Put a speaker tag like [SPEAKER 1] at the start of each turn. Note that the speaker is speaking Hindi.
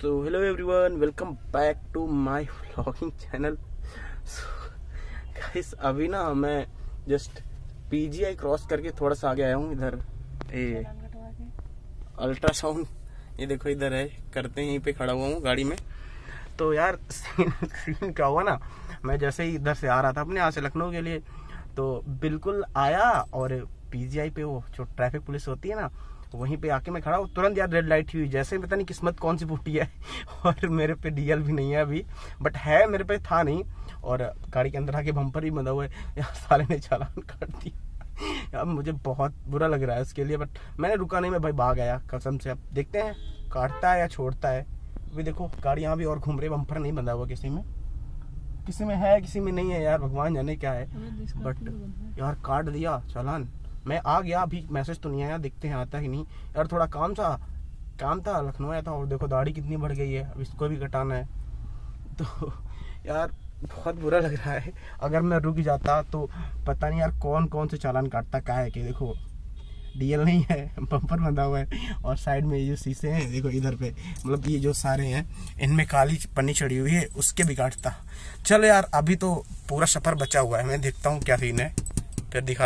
[SPEAKER 1] तो hello everyone welcome back to my vlogging channel guys अभी ना मैं जस्ट पीजीआई क्रॉस करके थोड़ा सा आगे आया हूँ इधर ये अल्ट्रासाउंड ये देखो इधर है करते हैं यहीं पे खड़ा हुआ हूँ गाड़ी में। तो यार सीन, सीन क्या हुआ ना मैं जैसे ही इधर से आ रहा था अपने यहाँ से लखनऊ के लिए तो बिल्कुल आया और पीजीआई पे वो जो ट्रैफ़िक पुलिस होती है ना वहीं पे आके मैं खड़ा हूँ। तुरंत यार रेड लाइट हुई। जैसे पता नहीं किस्मत कौन सी फूटी है और मेरे पे डीएल भी नहीं है अभी। बट है मेरे पे था नहीं। और गाड़ी के अंदर आके बम्पर ही बंधा हुआ है। यार साले ने चालान काट दिया यार मुझे बहुत बुरा लग रहा है इसके लिए। बट मैंने रुका नहीं मैं भाई भाग आया कसम से। अब देखते हैं काटता है या छोड़ता है। अभी देखो गाड़ी यहाँ भी और घूम रही बम्पर नहीं बंधा हुआ किसी में। किसी में है किसी में नहीं है यार। भगवान जाने क्या है। बट यार काट दिया चालान। मैं आ गया, अभी मैसेज तो नहीं आया, देखते हैं, आता ही नहीं। यार, थोड़ा काम था काम था, लखनऊ आया था, और देखो, दाढ़ी कितनी बढ़ गई है, अब इसको भी कटाना है। तो यार, बहुत बुरा लग रहा है। अगर मैं रुक जाता तो पता नहीं यार कौन कौन से चालान काटता, क्या है कि, देखो डीएल नहीं है बम्पर बंधा हुआ है, और साइड में ये जो शीशे हैं, देखो, इधर पे मतलब ये जो सारे हैं, इनमें काली पन्नी चढ़ी हुई है, उसके भी काटता। चलो यार, अभी तो पूरा सफ़र बचा हुआ है, मैं देखता हूँ क्या सीन है, फिर दिखा